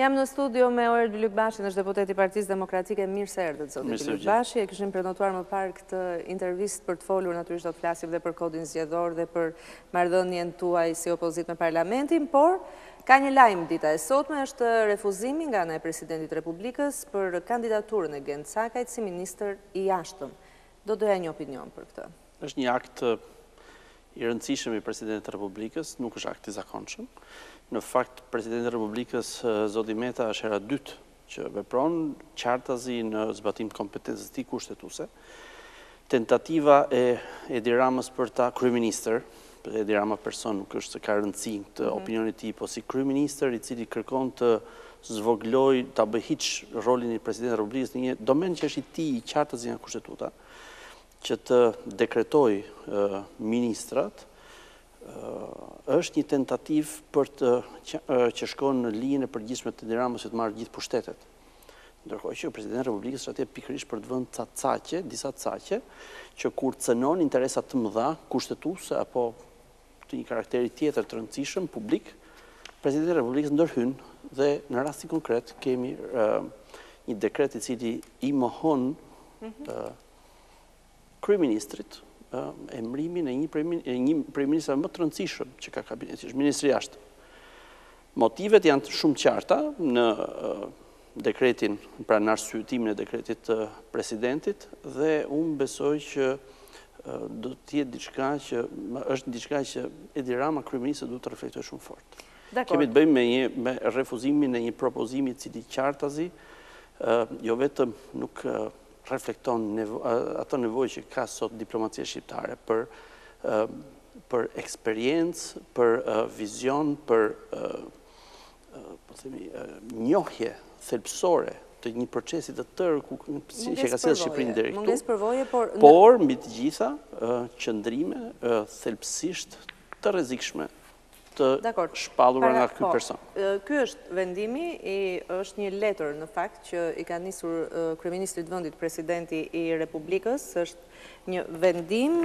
Jam në studio me Oerd Bylykbashin, është deputet i Partisë Demokratike, mirë se erdhët, zoti Bylykbashi, e kishim prenotuar më parë këtë intervistë për të folur, naturisht do të flasim dhe për kodin zgjedhor dhe për marrëdhënien tuaj si opozitë me parlamentin, por Ka një lajm dita e sotme, është refuzimi nga ana e Presidentit të Republikës për kandidaturën e Gent Cakajt si ministër i Jashtëm. Do doja një opinion për këtë. Është një akt i rëndësishëm i Presidentit të Republikës, nuk është akt i zakonshëm. Në fakt, Presidenti i Republikës, zoti Meta është hera e dytë që vepron qartazi në zbatim të kompetencës së tij kushtetuese, tentativa e Edi Ramës për ta kryeministër, Edi Rama person nuk është se ka rëndësi opinioni i tij, po si kryeministër i cili kërkon të zvogëlojë, ta bëjë hiç rolin e Presidentit të Republikës në një domen që është i tij qartazi nga Kushtetuta, që të dekretojë ministrat, Është një tentativë për të që shkon në linjën e përgjithshme të Edi Ramës që të marrë gjithë pushtetet. Ndërkohë që Presidenti i Republikës është atje pikërisht për të vënë ca caqe, disa caqe, që kur cënon interesa të mëdha, kushtetuese apo të një karakteri tjetër të rëndësishëm publik, Presidenti i Republikës ndërhyn dhe në rastin konkret kemi një dekret i cili i mohon kryeministrit, emërimin e një e një prej ministrave më të rëndësishëm që ka kabineti, që është ministri i jashtëm. Motivet janë shumë të qarta në dekretin, pra në arsyetimin e dekretit të presidentit dhe unë besoj që do të jetë diçka që është diçka që Edi Rama kryeministri duhet të reflektojë shumë fort. Kemi të bëjmë me një me refuzimin e një propozimi i cili qartazi jo vetëm nuk reflekton atë nevojë që ka sot diplomacia shqiptare për për eksperiencë, për vizion, për po themi njohje thelbësore të një procesi të tërë që ka sjellë Shqipërinë deri këtu. por por mbi të gjitha qëndrime thelbësisht të rrezikshme të shpallura nga ky person. Ky është vendimi, është një letër në fakt që i ka nisur kryeministrit vendit presidenti i Republikës, është një vendim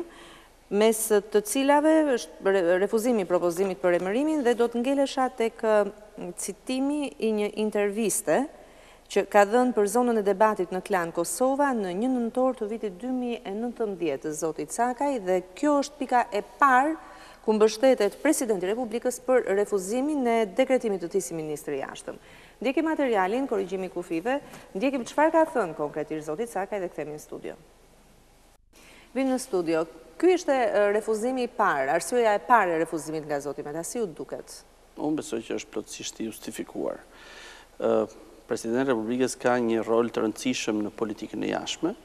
mes të cilave është refuzimi i propozimit për emërimin dhe do të ngelesha tek citimi i një interviste që ka dhënë për zonën e debatit në Klan Kosova në një nëntor të vitit dy mijë e tetëmbëdhjetë zoti Cakaj dhe kjo është pika e parë ku mbështetet Presidenti i Republikës për refuzimin e dekretimit të tij si Ministër i Jashtëm. Ndjekim materialin, korrigjimi i kufijve, ndjekim çfarë ka thënë konkretisht zoti Cakaj dhe kthehemi në studio. Vijmë në studio. Ky ishte refuzimi i parë, arsyeja e parë e refuzimit nga zoti Meta, si ju duket? Unë besoj që është plotësisht i justifikuar. Presidenti i Republikës ka një rol të rëndësishëm në politikën e jashtme,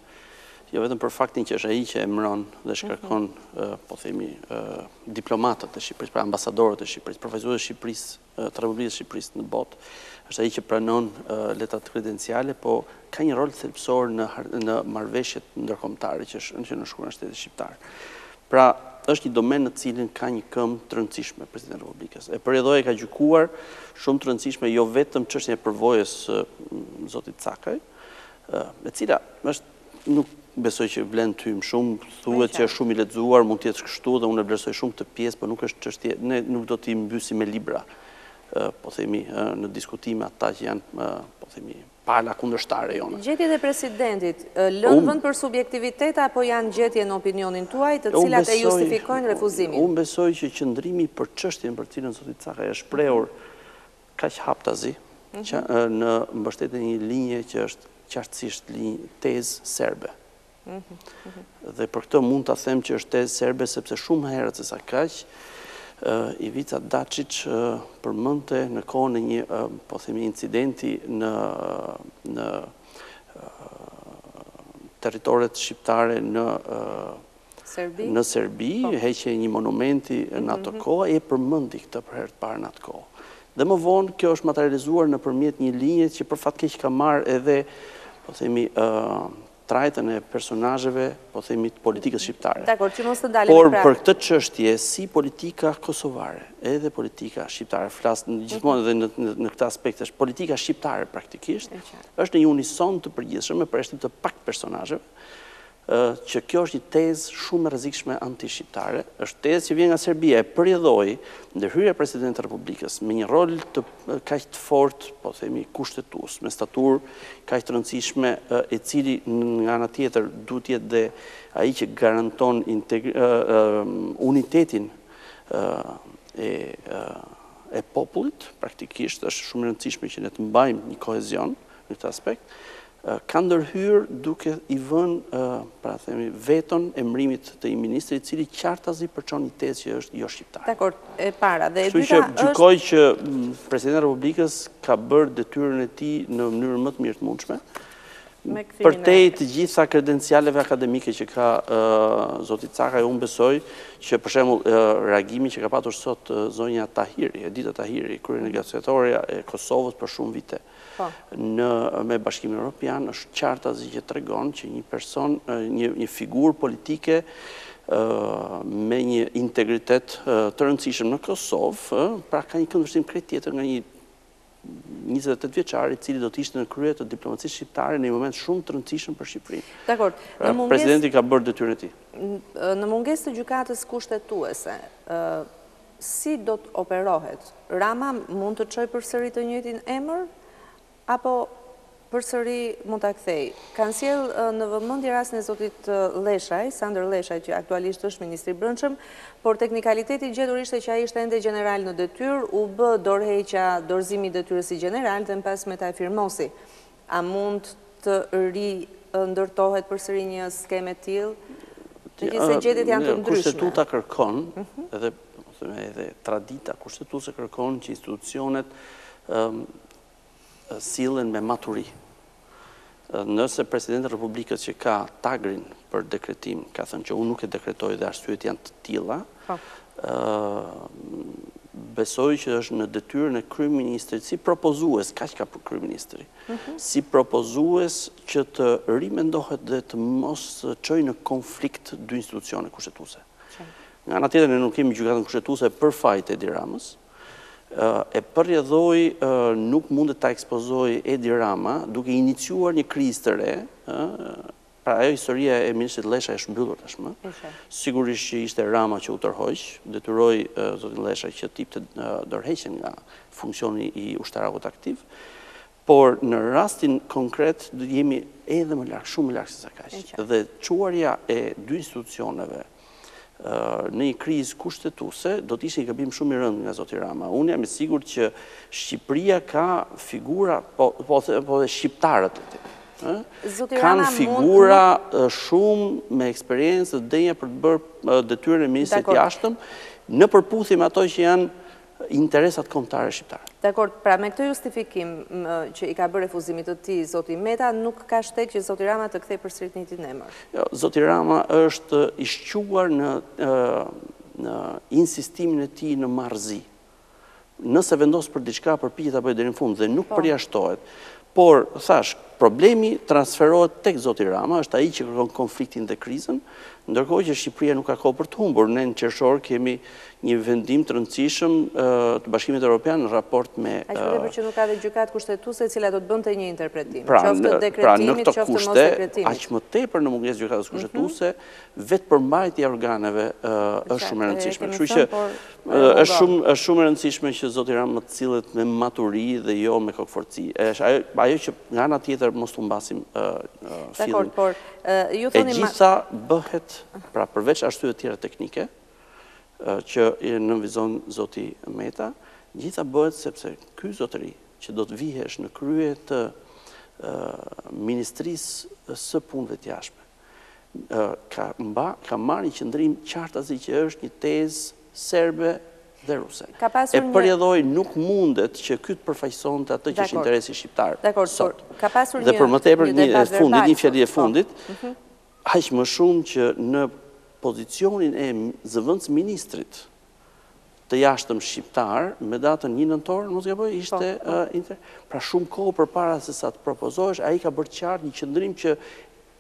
jo vetëm për faktin që është ai që emëron dhe shkarkon, mhm. po themi, diplomatët e Shqipërisë, pra ambasadorët e Shqipërisë, përfaqësuesit e Shqipërisë, të Republikës së Shqipërisë në botë, është ai që pranon letrat kredenciale, po ka një rol thelbësor në në marrëveshjet ndërkombëtare që nënshkruan shteti shqiptar. Pra, është një domenë në të cilën ka një këmbë të rëndësishme Presidenti i Republikës. E për rrjedhojë e ka gjykuar shumë të rëndësishme jo vetëm çështjen e përvojës së zotit Cakaj, e cila është nuk besoj që vlen të hyjmë shumë, thuhet që është shumë i lexuar, mund të jetë kështu dhe unë e vlerësoj shumë këtë pjesë, por nuk është çështje, ne nuk do t'i mbysim me libra, po themi, në diskutime ata që janë, po themi, pala kundërshtare jonë. Gjetjet e presidentit, lënë vend për subjektivitet apo janë gjetje në opinionin tuaj, të cilat e justifikojnë refuzimin? Unë besoj që qëndrimi për çështjen për të cilën zoti Cakaj është shprehur kaq haptazi, në mbështetjen e një linje që është qartësisht linjë tezë serbe, Dhe për këtë mund ta them që është tezë serbe, sepse shumë herët sesa kaq, Ivica Daçiç përmendte në kohën e një, po themi, incidenti në territoret shqiptare në Serbi, po. heqje e një monumenti në atë kohë, e përmendi këtë për herë të parë në atë kohë. Dhe më vonë, kjo është materializuar nëpërmjet një linje që për fat të keq ka marrë edhe, po themi, trajtën e personazheve, po themi të politikës shqiptare. Dakord, që mos të ndalemi prapë. Por për këtë çështje si politika kosovare, edhe politika shqiptare, flas gjithmonë edhe në këtë aspekt është politika shqiptare praktikisht, është në një unison të përgjithshëm me përjashtim të pak personazheve, që kjo është një tezë shumë e rrezikshme antishqiptare, është tezë që vjen nga Serbia, e për rrjedhojë ndërhyrja e Presidentit të Republikës me një rol të kaq të fortë, po themi kushtetues, me staturë kaq të rëndësishme, i cili nga ana tjetër duhet të jetë dhe ai që garanton unitetin e e popullit, praktikisht është shumë e rëndësishme që ne të mbajmë një kohezion në këtë aspekt, ka ndërhyrë duke i vënë, pra themi, veton emërimit të një ministri i cili qartazi përçon një tezë që është jo shqiptare. Dakor, e para dhe e dyta është... Kështu që gjykoj që Presidenti i Republikës ka bërë detyrën e tij në mënyrën më të mirë të mundshme. Përtej të gjitha kredencialeve akademike që ka zoti Caka, e unë besoj që për shembull reagimi që ka patur sot zonja Tahiri, Edita Tahiri, kryenegocatorja e Kosovës për shumë vite, në me Bashkimin Europian, është qartazi që tregon që një person, një një figurë politike me një integritet të rëndësishëm në Kosovë, pra ka një këndvështrim krejt tjetër nga një 28 vjeçar i cili do të ishte në krye të diplomacisë shqiptare në një moment shumë të rëndësishëm për Shqipërinë. Dakor. Pra, presidenti ka bërë detyrën e tij. Në mungesë të gjykatës kushtetuese, Si do të operohet? Rama mund të çojë përsëri të njëjtin emër apo përsëri mund ta kthejë? Kanë sjellë në vëmendje rastin e zotit Lleshaj, Sandër Lleshaj që aktualisht është ministri i Brendshëm, por teknikaliteti i gjetur ishte që ai ishte ende gjeneral në detyrë, u bë dorëheqja dorëzimi i detyrës si gjeneral dhe më pas Meta e firmosi. A mund të rindërtohet përsëri një skemë e tillë, megjithëse gjetjet janë të ndryshme? Kushtetuta kërkon, edhe edhe tradita kushtetuese kërkon që institucionet sillen me maturi. Nëse Presidenti i Republikës që ka tagrin për dekretim ka thënë që unë nuk e dekretoj dhe arsyet janë të tilla, Besoj që është në detyrën e kryeministrit, si propozues, kaq ka kryeministri, si propozues që të rimendohet dhe të mos çojë në konflikt dy institucione kushtetuese. Nga ana tjetër, ne nuk kemi Gjykatën Kushtetuese për faj të Edi Ramës, e për rrjedhojë nuk mundet ta ekspozojë Edi Rama duke iniciuar një krizë të re, Pra ajo historia e ministrit Lleshaj është mbyllur tashmë. Sigurisht që ishte Rama që u tërhoq, detyroi zotin Lleshaj që të jepte dorëheqjen nga funksioni i ushtarakut aktiv, por në rastin konkret jemi edhe më larg, shumë më larg se sa kaq. Dhe çuarja e dy institucioneve, në një krizë kushtetuese, do të ishte një gabim shumë i rëndë nga zoti Rama. Unë jam i sigurt që Shqipëria ka figura, po, po, po dhe shqiptarët, kanë figura shumë me eksperiencë dhe të denja për të bërë detyrën e ministrit të jashtëm, në përputhje me ato që janë interesat kombëtare shqiptare. Dakord, pra me këtë justifikim që i ka bërë refuzimit të tij zoti Meta, nuk ka shteg që zoti Rama të kthejë përsëri të njëjtin emër. Jo, zoti Rama është i shquar në në insistimin e tij në marrëzi. Nëse vendos për diçka, përpiqet ta bëjë deri në fund dhe nuk përjashtohet. Por, thashë, problemi transferohet tek zoti Rama, është ai që kërkon konfliktin dhe krizën, ndërkohë që Shqipëria nuk ka kohë për të humbur. Ne në qershor kemi Një vendim të rëndësishëm të Bashkimit Europian në raport me... Aq më tepër që nuk ka dhe Gjykatë Kushtetuese e cila do të bënte një interpretim, pra, qoftë dekretimit, pra, qoftë mosdekretimit. Aq më tepër në mungesë Gjykatës mhm. Kushtetuese, vetëpërmbajtja e organeve është shumë e rëndësishme. Kështu që është shumë është shumë e rëndësishme që zoti Rama të sillet me maturi dhe jo me kokëfortësi. Është ajo ajo që nga ana tjetër mos të humbasim fillin. Dakord, por ju thoni e gjitha bëhet, pra përveç arsyeve të tjera teknike, që i nënvizon zoti Meta, gjitha bëhet sepse ky zotëri që do të vihesh në krye të Ministrisë së Punëve të Jashtme, ka mba, ka marrë një qëndrim qartazi që është një tezë serbe dhe ruse. Ka pasur një E për rrjedhojë nuk mundet që ky të përfaqësonte atë që është interesi shqiptar. Dakord, sot. Ka pasur një Dhe për më tepër një e fundit, një fjali e fundit, mhm. Aq më shumë që në pozicionin e zëvendësministrit të Jashtëm shqiptar, me datën një nëntor, mos gaboj, ishte inter... Pra shumë kohë përpara se sa të propozohesh, ai ka bërë qartë një qëndrim që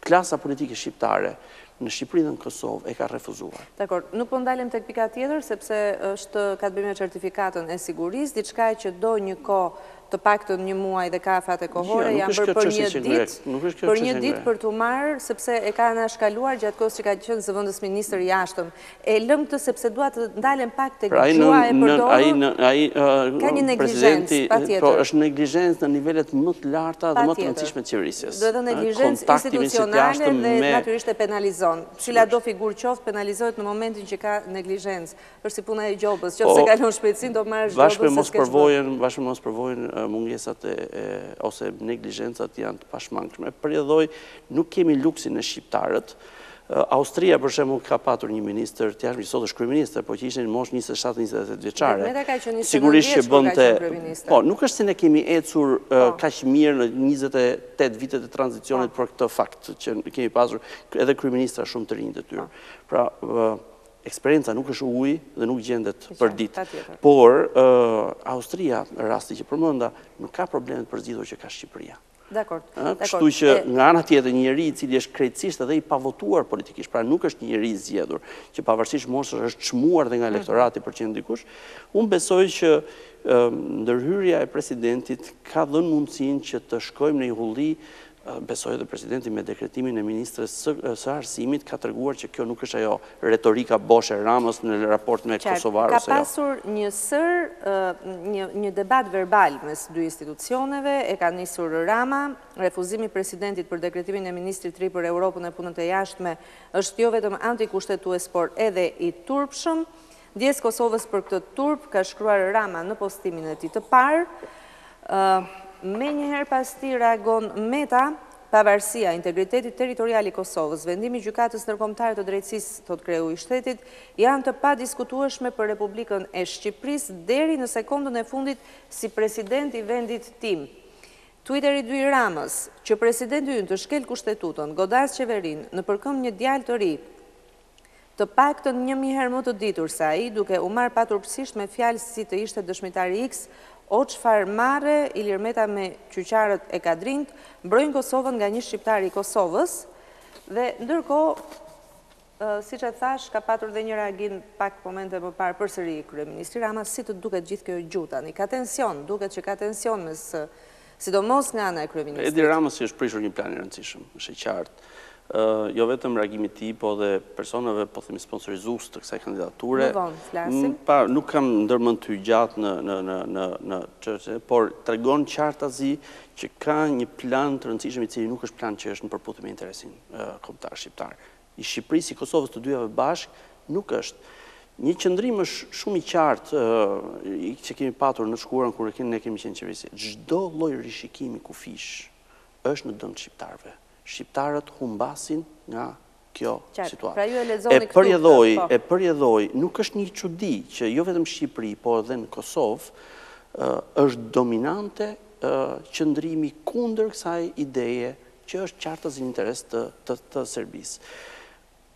klasa politike shqiptare në Shqipëri dhe në Kosovë e ka refuzuar. Dakord. Nuk po ndalem tek pika tjetër, sepse është ka të bëjë me certifikatën e sigurisë, diçka që do një kohë të paktën një muaj dhe ka afate kohore janë bërë për një ditë, për një ditë për t'u marrë, sepse e ka anashkaluar gjatë kohës që ka qenë zëvendësministër i Jashtëm. E lëmë këtë sepse dua të ndalem pak tek pra, gjuha e përdorur. A ka një neglizhencë, patjetër. Po është neglizhencë në nivelet më të larta dhe më të rëndësishme të qeverisjes. Domethënë neglizhencë institucionale dhe natyrisht e penalizon. Cilado figurë qoftë penalizohet në momentin që ka neglizhencë. është si puna e gjobës, që po, po e kalove shpejtësinë, do marrësh gjobë se s'kesh përvojën. Vashë me mospërvojën mungesat ose neglizhencat janë të pashmangshme. Për rrjedhojë, nuk kemi luksin ne shqiptarët. Austria, për shembull, ka patur një ministër të Jashtëm që sot është kryeministër, po që ishte në moshë 27-28 vjeçare. Meta ka qenë së nëndjesh, që ka qenë kryeministër. Po, nuk është se ne kemi ecur po. kaq mirë në 28 vitet e tranzicionit po. për këtë fakt, që kemi pasur edhe kryeministra shumë të rinj të tyre. Po. Pra, Eksperienca nuk është ujë dhe nuk gjendet përditë. Por, Austria, rasti që përmenda, nuk ka problemet për zgjidhur që ka Shqipëria. Dakord. Kështu që nga ana tjetër një njeri i cili është krejtësisht edhe i pavotuar politikisht, pra nuk është një njeri i zgjedhur, që pavarësisht moshës është çmuar dhe nga elektorati për qenë dikush, unë besoj që ndërhyrja e presidentit ka dhënë mundësinë që të shkojmë në një hulli Besoj dhe presidenti me dekretimin e ministres së Arsimit ka treguar që kjo nuk është ajo retorika bosh e Ramës në raport me kosovarët ose jo. Qartë, ka pasur një sërë, një një debat verbal mes dy institucioneve, e ka nisur Rama, refuzimi i presidentit për dekretimin e ministrit të ri për Europën e Punët e Jashtme është jo vetëm antikushtetues por edhe i turpshëm. Ndjesë Kosovës për këtë turp, ka shkruar Rama në postimin e tij të parë. Menjëherë pas tij reagon Meta, Pavarësia, integriteti territorial i Kosovës, vendimi i Gjykatës Ndërkombëtare të Drejtësisë, thotë kreu i shtetit, janë të padiskutueshme për Republikën e Shqipërisë deri në sekondën e fundit si president i vendit tim. Twitter i dy i Ramës, Që presidenti ynë të shkelë Kushtetutën, godasë qeverinë, nëpërkëmbë një djalë të ri, Të paktën një mijë herë më të ditur se ai, duke u marrë paturpësisht me fjalë si të ishte dëshmitari X, o çfarë marre Ilir Meta me qyqarët e Kadrinjtë, mbrojnë Kosovën nga një shqiptar i Kosovës, dhe ndërkohë, siç e thashë, ka patur dhe një reagim pak momente më parë përsëri kryeministri Rama, si të duket gjithë kjo gjuhë tani, ka tension, duket që ka tension mes sidomos nga ana e kryeministrit. Edi Ramës i është prishur një plan i rëndësishëm, është e qartë, jo vetëm reagimi i tij, po dhe personave po themi sponsorizues të kësaj kandidature. Më vonë flasim. Pa, nuk kam ndër mend të hyj gjatë në në në në në çështje, por tregon qartazi që ka një plan të rëndësishëm i cili nuk është plan që është në përputhje me interesin kombëtar shqiptar. i Shqipërisë, i Kosovës të dyjave bashkë, nuk është. Një qëndrim është shumë i qartë që kemi patur në shkuarën kur ne kemi qenë qeverisje. Çdo lloj rishikimi kufijsh është në dëm të shqiptarëve. Shqiptarët humbasin nga kjo situatë. Pra ju e lexoni këtë. E përjedhoi, po. e përjedhoi, nuk është një çudi që jo vetëm Shqipëri, por edhe në Kosovë është dominante qëndrimi kundër kësaj ideje që është qartazi në interes të Serbisë.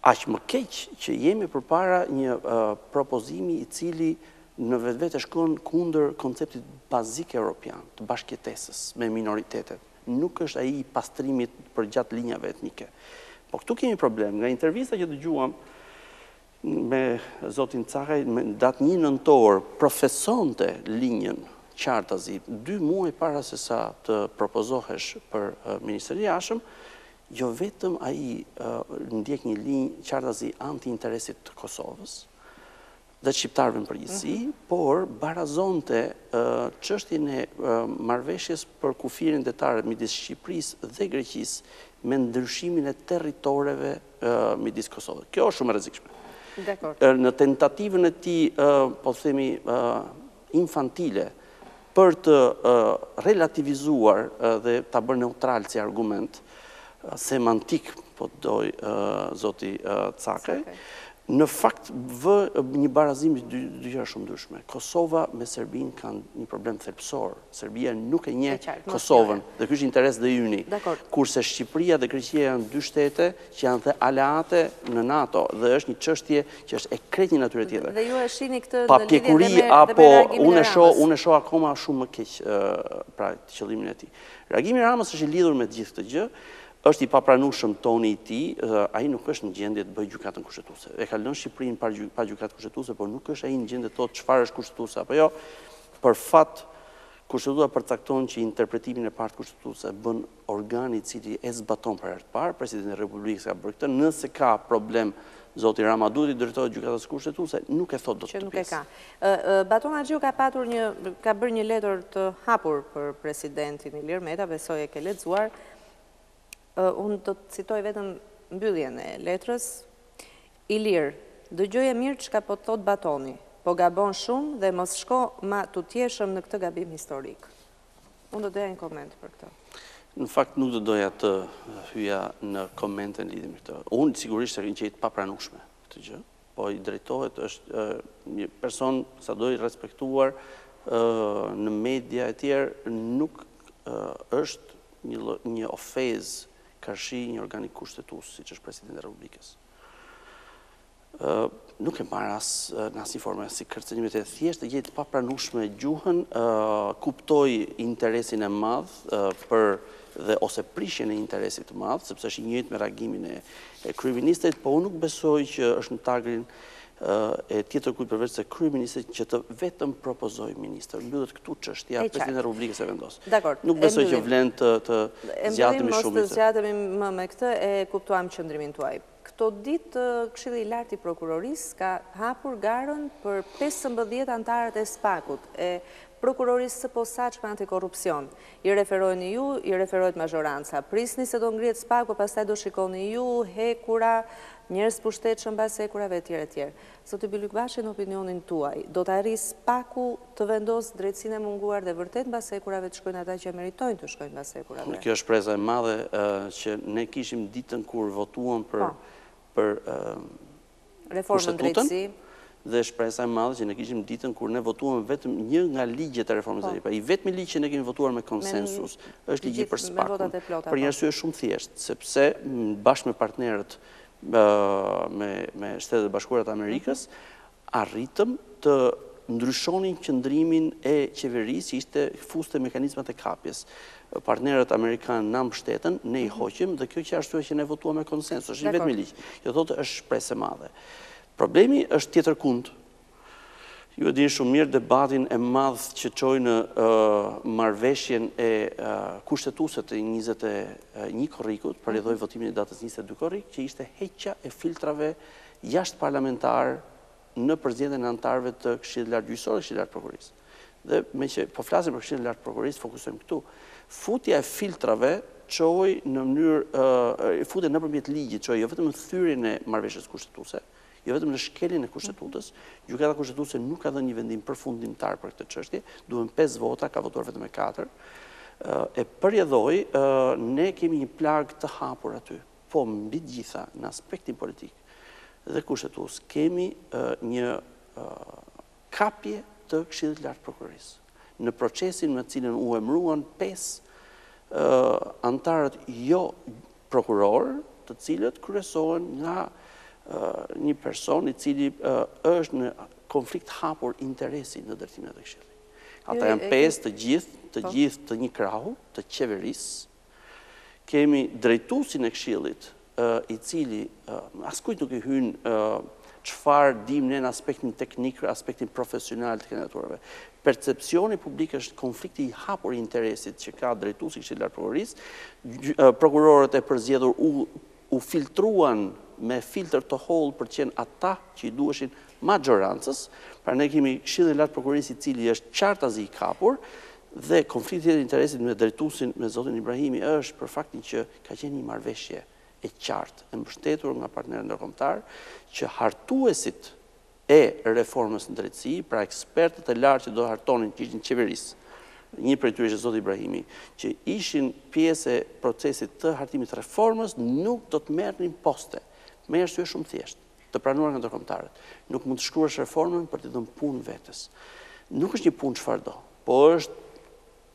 Aq më keq që jemi përpara një propozimi i cili në vetvete shkon kundër konceptit bazik europian të bashkëjetesës me minoritetet. Nuk është ai i pastrimit përgjatë linjave etnike. Po këtu kemi problem, nga intervista që dëgjuam, me zotin Cakaj, më datë një nëntor profesonte linjën qartazi dy muaj para se sa të propozohej për ministër i jashtëm, jo vetëm ai ndjek një linjë qartazi anti interesit të Kosovës dhe shqiptarëve në përgjithësi, por barazonte çështjen e marrëveshjes për kufirin detar midis Shqipërisë dhe Greqisë me ndryshimin e territoreve midis Kosovës. Kjo është shumë e rrezikshme. Dakord. Në tentativën e tij, po themi, infantile për të relativizuar dhe të bërë neutral si argument semantik, po të dojë zoti Cakaj, në fakt vë në barazim dy gjëra shumë të ndryshme. Kosova me Serbinë kanë një problem thelbësor Serbia nuk e njeh Kosovën dhe ky është interes dhe yni. Kurse Shqipëria dhe Greqia janë dy shtete që janë dhe aleate në NATO dhe është një çështje që është e krejt një natyre tjetër. Dhe ju e shihni këtë në lidhje dhe me reagimin e Ramës? Papjekuri apo unë e shoh, unë e shoh akoma shumë më keq pra qëllimin e tij. Reagimi i Ramës është i lidhur me të gjithë këtë gjë, është i papranueshëm toni i tij, ai nuk është në gjendje të bëjë gjykatën kushtetuese. E ka lënë Shqipërinë pa gjykatë kushtetuese, por nuk është ai në gjendje të thotë çfarë është kushtetuese apo jo. Për fat, Kushtetuta përcakton që interpretimin e parë të Kushtetutës e bën organi i cili e zbaton për herë të parë, Presidenti i Republikës ka bërë këtë, nëse ka problem zoti Rama duhet t'i drejtohet Gjykatës Kushtetuese, nuk e thotë dot këtë pjesë. Baton Haxhiu ka patur një, ka bërë një letër të hapur për Presidentin Ilir Meta, besoj e ke lexuar, unë do të citoj vetëm mbylljen e letrës, Ilir, dëgjoje mirë çka po të thotë Batoni. Po gabon shumë dhe mos shko ma tutjeshëm në këtë gabim historik. Unë do doja një koment për këtë. Në fakt nuk do doja të hyja në komente në lidhje me këtë. Unë sigurisht që e gjej të papranueshme këtë gjë, po i drejtohet, është një person sado i respektuar në media etj, nuk, është një ofezë karshi një organi kushtetues siç është Presidenti i Republikës. Nuk e marr as në asnjë formë si kërcënim, thjesht e gjej të papranueshme gjuhën, kuptoj interesin e madh për dhe ose prishjen e interesit të madh, sepse është i njëjtë me reagimin e kryeministrit, po unë nuk besoj që është në tagrin e tjetërkujt përveç se kryeministrit që të vetëm propozojë ministër. Mbyllet këtu çështja, Presidenti i Republikës e vendos. Nuk besoj që vlen të zgjatemi shumë. E mbyllim, mos të zgjatemi më me këtë, e kuptuam qëndrimin tuaj. Këto ditë Këshilli i Lartë i Prokurorisë ka hapur garën për pesëmbëdhjetë anëtarët e SPAK-ut, e Prokurorisë së Posaçme Antikorrupsion. I referoheni ju, i referohet mazhoranca. Prisni se do ngrihet spaku pastaj do shikoni ju, hekura, njerëz të pushtetshëm mbas hekurave etj etj. Zoti Bylykbashi në opinionin tuaj, do ta arrijë spaku të vendosë drejtësinë e munguar dhe vërtet mbas hekurave të shkojnë ata që e meritojnë të shkojnë mbas hekurave? Kjo është shpresa e madhe që ne kishim ditën kur votuam për për reformën në drejtësi, dhe shpresa e madhe që ne kishim ditën kur ne votuam vetëm një nga ligjet e reformës në drejtësi. Po. Pra i vetmi ligj që ne kemi votuar me konsensus është ligji për SPAK-un. Për një po. arsye shumë thjeshtë, sepse bashkë me partnerët me me Shtetet e Bashkuara të Amerikës mhm. arritëm të ndryshonim qëndrimin e qeverisë që ishte, fuste mekanizmat e kapjes. Partnerët amerikanë na mbështetën, ne i hoqim dhe kjo qe arsyeja që ne votuam me konsensus, është i vetmi ligj. Kjo thotë është shpresë e madhe. Problemi është tjetër kund. Ju e dini shumë mirë debatin e madh që çoi në marrëveshjen kushtetuese të 21 korrikut, për rrjedhojë votimin e datës 22 korrik, që ishte heqja e filtrave jashtëparlamentarë në përzgjedhjen e anëtarëve të Këshillit të Lartë Gjyqësor dhe Këshillit të Lartë të Prokurorisë. dhe meqë po flasim për këshillin e lartë të prokurorisë, fokusojmë këtu. Futja e filtrave çoi në mënyrë, futja nëpërmjet ligjit, çoi jo vetëm në thyrjen e marrëveshjes kushtetuese, jo vetëm në shkeljen e kushtetutës, gjykata kushtetuese nuk ka dhënë një vendim përfundimtar për këtë çështje, duhen 5 vota, ka votuar vetëm me 4. E për rrjedhojë, ne kemi një plagë të hapur aty. Po mbi të gjitha në aspektin politik dhe kushtetues kemi një Kapje të Këshillit të Lartë të Prokurorisë. Në procesin me të cilin u emëruan pesë anëtarët jo prokurorë, të cilët kryesohen nga një person i cili është në konflikt të hapur interesi në drejtimin e atij këshilli. Ata janë pesë të gjithë, të gjithë të një krahu, të qeverisë, Kemi drejtuesin e këshillit, i cili askujt nuk i hyn çfarë dimë ne në aspektin teknik, në aspektin profesional të kandidaturave. Percepcioni publik është konflikti i hapur i interesit që ka drejtuesi i Këshillit të Lartë të Prokurorisë, prokurorët e përzgjedhur u u filtruan me filtër të hollë për të qenë ata që i duheshin maxhorancës, pra ne kemi Këshillin e Lartë të Prokurorisë i cili është qartazi i kapur dhe konflikti i interesit me drejtuesin, me zotin Ibrahimi është për faktin që ka qenë një marrëveshje e qartë e mbështetur nga partnerët ndërkombëtarë që hartuesit e reformës në drejtësi, pra ekspertët e lartë që do hartonin, që ishin qeverisë, një prej tyre qe zoti Ibrahimi, që ishin pjesë e procesit të hartimit të reformës, nuk do të merrnin poste, me një arsye shumë të thjeshtë, të pranuar nga ndërkombëtarët. Nuk mund të shkruash reformën për t'i dhënë punë vetes. Nuk është një punë çfarëdo, po është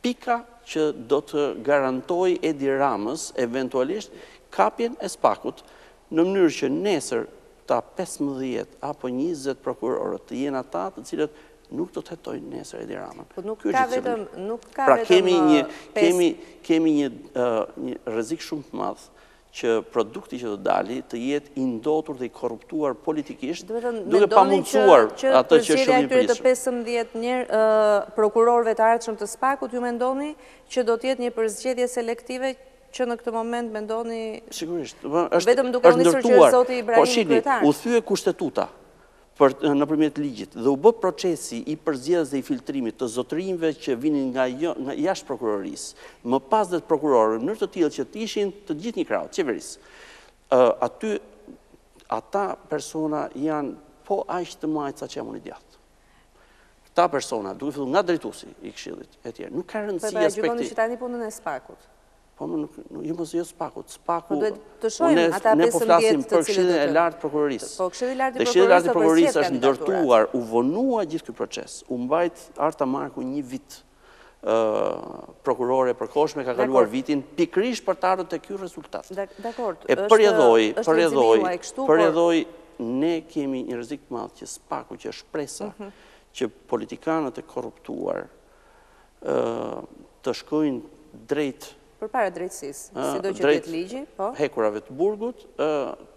Pika që do të garantojë Edi Ramës eventualisht kapjen e SPAK-ut, në mënyrë që nesër ata pesëmbëdhjetë apo njëzet prokurorët të jenë ata të cilët nuk do të hetojnë nesër Edi Ramën. Ky është qëllimi. Pra kemi një rrezik shumë të madh që produkti që do dali të jetë i ndotur dhe i korruptuar politikisht, duke pamundësuar atë që është shumë i pritur. Të 15 njerë prokurorve të ardhshëm të SPAK-ut, ju mendoni që do të jetë një përzgjedhje selektive që në këtë moment mendoni... Sigurisht, është ndërtuar, po shihni, u thye Kushtetuta, nëpërmjet ligjit dhe u bë procesi i përzgjedhjes dhe i filtrimit të zotërinjve që vinin nga jo, jashtë prokurorisë. Më pas dhe të prokurorëve në mënyrë të tillë që të ishin të gjithë një krahu të qeverisë. Ë aty ata persona janë po aq të majtë sa që jam unë i djathtë. Këta persona, duke fillu nga drejtuesi i këshillit etj. Nuk ka rëndësi aspekti. Po pra, gjykoni që tani punën e SPAK-ut. Po më nuk, ju mos, jo SPAK-u, SPAK-u... Po duhet të shohim ata 15 të cilët... Ne po flasim për Këshillin e Lartë të Prokurorisë. Po Këshilli i Lartë i Prokurorisë po përzgjedh kandidaturat. është ndërtuar, u vonua gjithë ky proces, u mbajt Arta Marku një vit prokurore e përkohshme, ka kaluar vitin, pikërisht për të ardhur te ky rezultat. Dakord, është vlerësimi juaj kështu, por... Për rrjedhojë, ne kemi një rrezik të madh që SPAK-u që është shpresa, mhm, që politikanët e korruptuar, të shkojnë drejt përpara drejtësisë, sido që të jetë ligji, po. Drejt hekurave të burgut,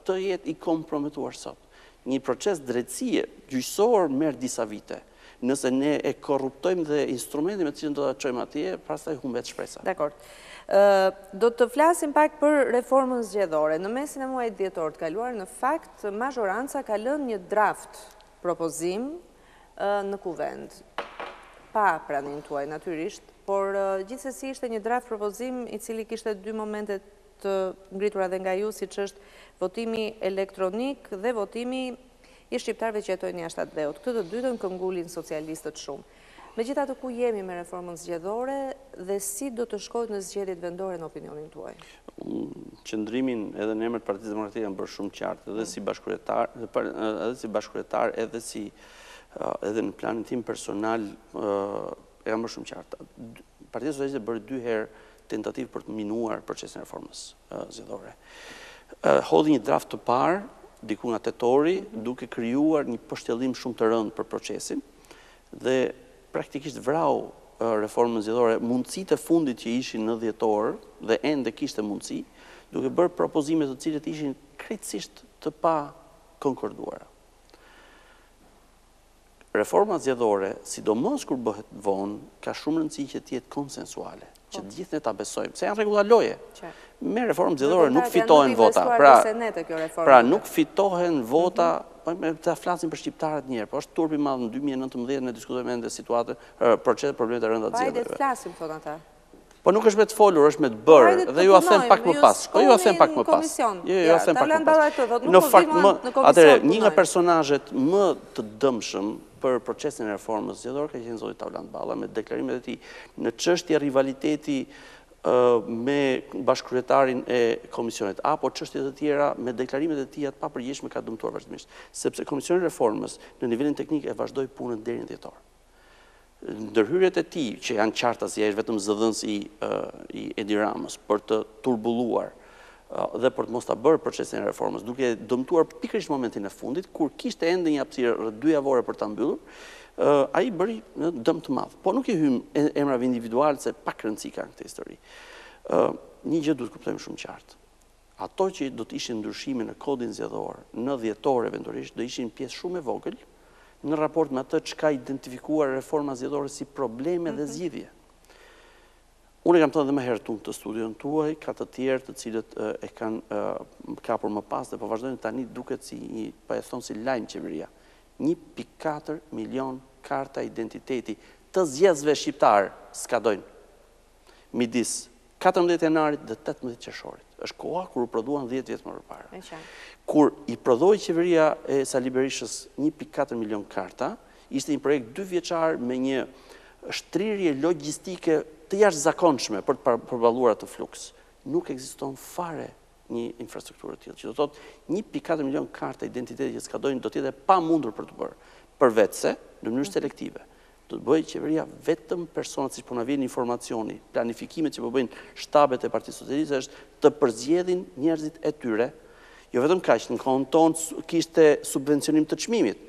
të jetë i komprometuar sot. Një proces drejtësie gjyqësor merr disa vite. Nëse ne e korruptojmë dhe instrumentin me të cilin do t'i çojmë atje, pastaj humbet shpresa. Dakord. Do të flasim pak për reformën zgjedhore. Në mesin e muajit dhjetor të kaluar, në fakt, mazhoranca ka lënë një draft propozim në Kuvend, pa praninë tuaj, natyrisht, por gjithsesi ishte një draft propozim i cili kishte dy momente të ngritura dhe nga ju, siç është votimi elektronik dhe votimi i shqiptarëve që jetojnë jashtë atdheut. Këtë të dytën këngulin socialistët shumë. Megjithatë, ku jemi me reformën zgjedhore dhe si do të shkohet në zgjedhjet vendore në opinionin tuaj? qëndrimin edhe në emër të Partisë Demokratike e kam bërë shumë qartë edhe si bashkëkryetar, edhe si edhe në planin tim personal e kam bërë shumë qartë. Partia Socialiste bëri dy herë tentativë për të minuar procesin e reformës zgjedhore. Hodhi një draft të parë diku nga tetori, duke krijuar një pështjellim shumë të rëndë për procesin dhe praktikisht vrau Reformën Zgjedhore, mundësitë e fundit që ishin në dhjetor dhe ende kishte mundësi, duke bërë propozime të cilët ishin krejtësisht të pakonkorduara. Reforma Zgjedhore, sidomos kur bëhet vonë, ka shumë rëndësi që të jetë konsensuale. që po. të gjithë ne ta besojmë, se janë rregulla loje. Me reformë zgjedhore nuk fitohen vota. Pra, pra nuk fitohen mhm. vota, po ta flasim për shqiptarët njëherë, po është turp i madh në 2019 ne diskutojmë ende situatën, për këto problemet e rënda zgjedhore. Po hajde të flasim, thonë ata. Po nuk është me të folur, është me të bërë, dhe jua them pak më pas. Po jua them pak më pas. Jo, jo, jua them pak më pas. Në fakt, më, atëherë, një nga personazhet më të dëmshëm, për procesin e reformës zgjedhore ka qenë zoti Taulant Balla me deklarimet e tij në çështje rivaliteti me bashkëkryetarin e komisionit apo çështje të tjera me deklarimet e tija të papërgjegjshme ka dëmtuar vazhdimisht sepse komisioni i reformës në nivelin teknik e vazhdoi punën deri në dhjetor. Ndërhyrjet e tij që janë të qarta se ai është vetëm zëdhënës i i Edi Ramës për të turbulluar dhe për të mos ta bërë procesin e reformës, duke dëmtuar pikërisht momentin e fundit, kur kishte ende një hapësirë rreth dy javore për ta mbyllur, ai bëri një dëm të madh. Po nuk i hyjmë e, emrave individual se pak rëndësi ka në këtë histori. Ë, një gjë duhet të kuptojmë shumë qartë. Ato që do të ishin ndryshime në kodin zgjedhor, në dhjetor eventualisht do ishin pjesë shumë e vogël në raport me atë që ka identifikuar reforma zgjedhore si probleme dhe mhm. zgjidhje. Unë e kam thënë dhe më herët këtu në studion tuaj, ka të tjerë të cilët e kanë kapur më pas dhe po vazhdojnë tani duket si një, po e thonë si lajm qeveria, një pikë katër milion karta identiteti të zgjedhësve shqiptarë skadojnë midis katërmbëdhjetë janarit dhe tetëmbëdhjetë qershorit. Është koha kur u prodhuan dhjetë vjet më përpara. Kur i prodhoi qeveria e Sali Berishës një pikë katër milion karta, Ishte një projekt dy vjeçar me një shtrirje logjistike të jashtëzakonshme për të përballuar atë fluks. Nuk ekziston fare një infrastrukturë e tillë, që do të thotë një pikë katër milionë karta identiteti që skadojnë do të jetë e pamundur për t'u bërë. Përveçse, në mënyrë mhm. selektive, do të bëjë qeveria vetëm personat, siç po na vjen informacioni, planifikimet që po bëjnë shtabet e Partisë Socialiste është të përzgjedhin njerëzit e tyre. Jo vetëm kaq, në kohën tonë kishte subvencionim të çmimit.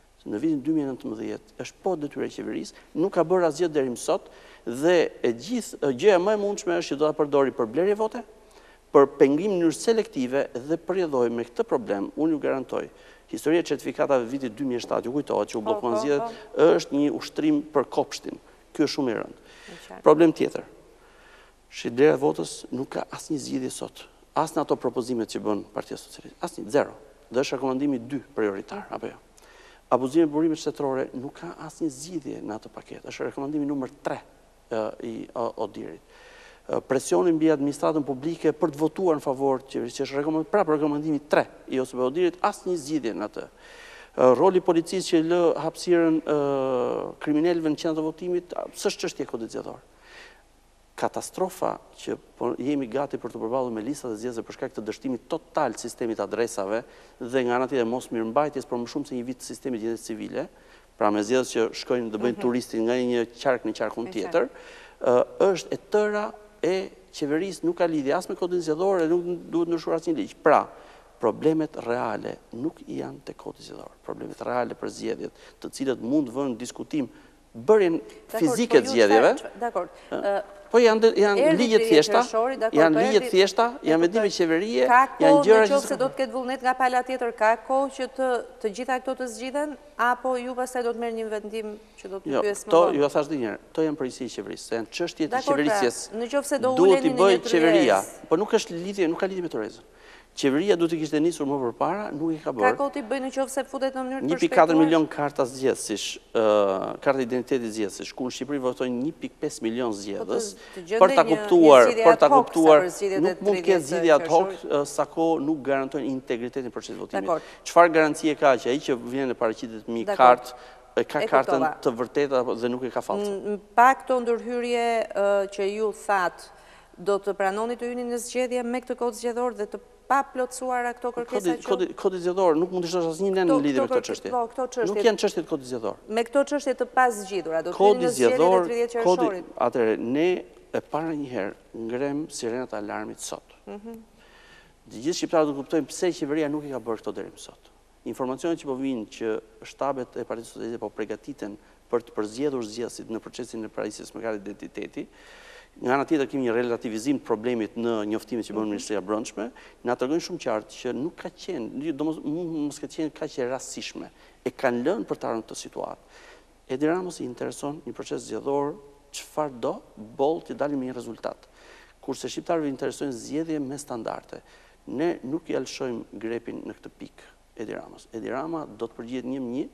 Në vitin dy mijë e nëntëmbëdhjetë është po detyrë e qeverisë, nuk ka bërë asgjë deri më sot dhe e gjithë gjëja më e mundshme është që do ta përdorë për blerje vote, për pengim në mënyrë selektive dhe për rrjedhojë me këtë problem, unë ju garantoj. Historia e certifikatave vitit dy mijë e shtatë, ju kujtohet që u bllokuan zgjedhjet, është një ushtrim për kopshtin. Ky është shumë i rëndë. Problem tjetër. Shitblerja e votës nuk ka asnjë zgjidhje sot, as në ato propozimet që bën Partia Socialiste. Asnjë, zero. Dhe është rekomandimi dy prioritar, apo jo? Abuzimi me burimet shtetërore nuk ka asnjë zgjidhje në atë paketë, është rekomandimi numër tre i ODIR-it. Presioni mbi administratën publike për të votuar në favor të qeverisë, që është rekomandimi, prapë rekomandimi tre i OSBE ODIR-it, asnjë zgjidhje në atë. Roli i policisë që lë hapësirën kriminelëve në qendrat e votimit, s'është çështje e kodit zgjedhor. Katastrofa që po jemi gati për t'u përballur me listat e zgjedhësve për shkak të dështimit total të sistemit të adresave dhe nga ana tjetër mos mirëmbajtjes për më shumë se një vit të sistemit të gjendjes civile, pra me zgjedhës që shkojnë dhe bëjnë turistin nga një qark në qarkun tjetër, është e tëra e qeverisë, nuk ka lidhje as me Kodin Zgjedhor e nuk duhet ndryshuar asnjë ligj. Pra, problemet reale nuk janë te Kodi Zgjedhor. Problemet reale për zgjedhjet, të cilat mund të vënë në diskutim bërjen fizike të zgjedhjeve, po janë ligje të thjeshta, janë ligje të thjeshta, janë vendime qeverie, janë gjëra që... Ka kohë në qoftë se do të ketë vullnet nga pala tjetër, ka kohë që të gjitha këto të zgjidhen, apo ju pastaj do të merrni një vendim që do të jo, pyes më do? Jo, thashë dhe njëherë, këto janë përgjegjësi e qeverisë, janë çështje të qeverisjes, pra, duhet t'i bëjë qeveria, po nuk është lidhje, nuk ka lidhje me tryezën. Qeveria duhet t'i kishte nisur më përpara, nuk i ka bërë. Ka kohë t'i bëjë në qoftë se futet në mënyrë të përshpejtuar. Një pikë katër milion karta zgjedhësish, karta identiteti zgjedhësish, kur në Shqipëri votojnë një pikë pesë milion zgjedhës, për ta kuptuar, për ta kuptuar, nuk mund të ketë zgjidhje ad hoc sa kohë nuk garantojnë integritetin e procesit të votimit. Çfarë garancie ka që ai që vjen e paraqitet me një kartë, e ka kartën të vërtetë dhe nuk e ka fallco. Pa këto ndërhyrje që ju thatë, Do të pranoni të hyni në zgjedhje me këtë Kod Zgjedhor dhe të paplotësuara këto kërkesa që. Kodi Zgjedhor, nuk mund të shtosh asnjë nen në lidhje me këto çështje. Po, këto çështje. Nuk janë çështje të Kodit Zgjedhor. Me këto çështje të pazgjidhura, do të hyni në zgjedhje të 30 qershorit. Atëherë, ne e para një herë ngrem sirenat e alarmit sot. Dhe gjithë shqiptarët të kuptojnë pse qeveria nuk i ka bërë këto deri më sot. Informacionet që po vijnë që shtabet e Partisë Socialiste po pregatiten për të përzgjedhur zgjedhësit në procesin e pajisjes me kartë identiteti. Nga ana tjetër kemi një relativizim të problemit në njoftimet që bën Ministria e Brendshme, na tregojnë shumë qartë që nuk ka qenë, do mos ka qenë kaq e rastësishme e kanë lënë për të ardhur në këtë situatë. Edi Ramës i intereson një proces zgjedhor çfarëdo, boll të dali me një rezultat. Kurse shqiptarëve u interesojnë zgjedhje me standarde. Ne nuk ia lëshojmë grepin në këtë pikë Edi Ramës. Edi Rama do të përgjigjet një më një..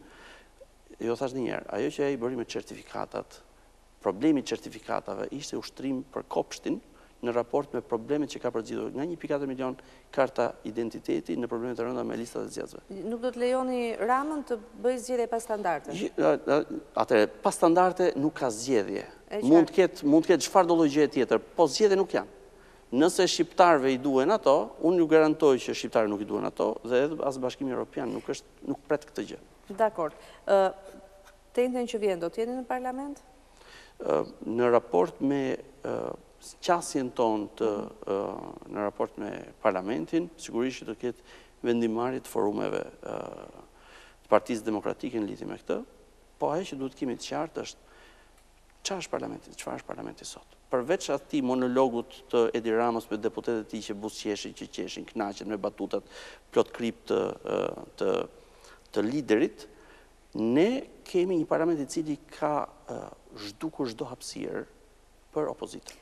Jo thash edhe një herë, ajo që ai bëri me certifikatat, problemi i certifikatave ishte ushtrim për kopshtin në raport me problemet që ka për zgjidhur nga një pikë katër milion karta identiteti në problemet e rënda me listat e zgjedhësve. Nuk do të lejoni Ramën të bëjë zgjedhje pa standarde? Atëherë, pa standarde nuk ka zgjedhje. Mund të ketë, mund të ketë çfarëdo lloj gjëje tjetër, po zgjedhje nuk janë. Nëse shqiptarëve i duhen ato, unë ju garantoj që shqiptarëve nuk i duhen ato dhe edhe as Bashkimi Europian nuk është, nuk pret këtë gjë. Dakord. Të enjten që vjen do të jeni në Parlament? Në raport me qasjen tonë të, në raport me Parlamentin, sigurisht që do të ketë vendimmarrje të forumeve të Partisë Demokratike në lidhje me këtë, po ajo që duhet të kemi të qartë është, Çfarë është parlamenti, çfarë është parlamenti sot? Përveç atij monologut të Edi Ramës me deputetët e tij që buzëqeshin, që qeshin, kënaqen me batutat plot kripë të të të liderit, ne kemi një parlament i cili ka zhdukur çdo hapësirë për opozitën.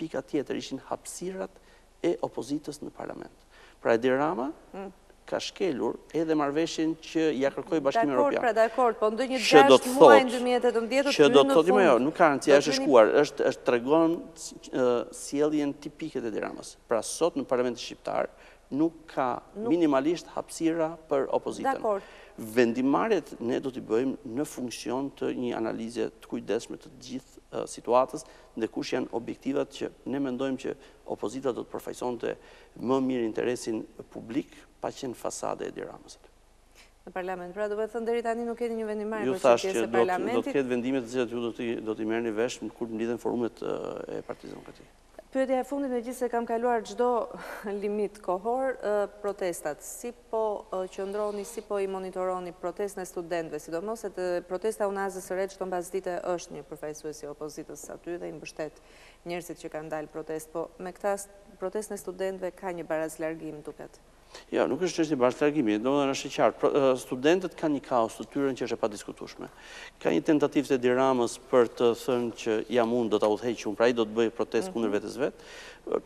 Pika tjetër ishin hapësirat e opozitës në parlament. Pra Edi Rama ka shkelur edhe marrëveshjen që ia kërkoi Bashkimi Evropian. Dakord, pra dakord, po ndenjët gjashtë muaj në dy mijë e tetëmbëdhjetë të hyjnë në fund. Jo, jo, nuk ka rëndësi, ajo është e shkuar, është tregon sjelljen tipike të Edi Ramës. Pra sot në parlamentin shqiptar nuk ka minimalisht hapësira për opozitën. Dakord. Vendimmarrjet ne do t'i bëjmë në funksion të një analize të kujdesshme të gjithë situatës, dhe kush janë objektivat që ne mendojmë që opozita do të përfaqësonte më mirë interesin publik pa qenë fasadë e Edi Ramës aty. Në parlament. Pra domethënë deri tani nuk keni një vendimmarrje për të qenë pjesë e parlamentit. Ju thashë që do të ketë vendime të cilat ju do t'i merrni vesh kur të mblidhen forumet e Partisë Demokratike. Pyetja e fundit megjithëse kam kaluar çdo limit kohor, protestat, si Po qëndroni si po i monitoroni protestën e studentëve, sidomos se te protesta e Unazës së re çdo mbasdite është një përfaqësues i opozitës aty dhe i mbështet njerëzit që kanë dalë protestë, po me këta protestën e studentëve ka një barazlargim duket. Jo, nuk është çështje barazlargimi, domethënë është e qartë, studentët kanë një kauzë të tyren që është e padiskutueshme. Ka një tentativë të Edi Ramës për të thënë që jam unë, do ta udhëheq unë, pra ai do të bëjë protestë kundër vetes së vet,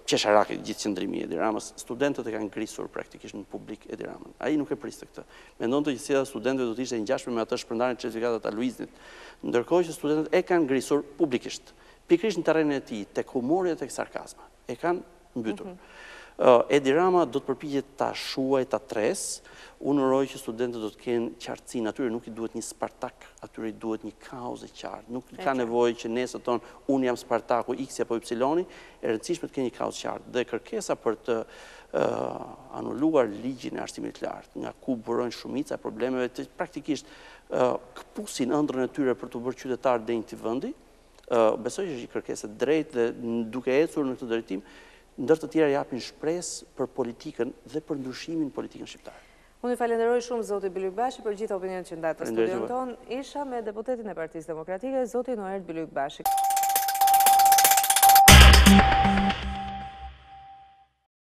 Qesharake gjithë qëndrimi i Edi Ramës, studentët e kanë grisur praktikisht në publik Edi Ramën. Ai nuk e priste këtë. Mendonte që sjellja e studentëve do të ishte e ngjashme me atë shpërndarjen e certifikatave të Aluiznit, ndërkohë që studentët e kanë grisur publikisht, pikërisht në terrenin e tij, tek humori dhe tek sarkazma. E kanë mbytur. Edi Rama do të përpiqet ta shuajë, ta tresë, Unë uroj që studentët do të kenë qartësinë, atyre nuk i duhet një spartak, atyre i duhet një kauzë e qartë, nuk ka nevojë që nëse thonë, unë jam spartaku X-i apo Y-i, e rëndësishme të kenë një kauzë të qartë, dhe kërkesa për të anuluar ligjin e arsimit të lartë, nga ku burojnë shumica e problemeve që praktikisht këpusin ëndrrën e tyre për t'u bërë qytetarë të denjë të këtij vendi, Besoj që është një kërkesë e drejtë dhe duke ecur në këtë drejtim, ndër të tjera japin shpresë për politikën dhe për ndryshimin politikën shqiptare. Unë ju falenderoj shumë zoti Bylykbashi për gjitha opinionet që ndatë në studion tonë. Isha me deputetin e Partisë Demokratike, zotin Oerd Bylykbashi.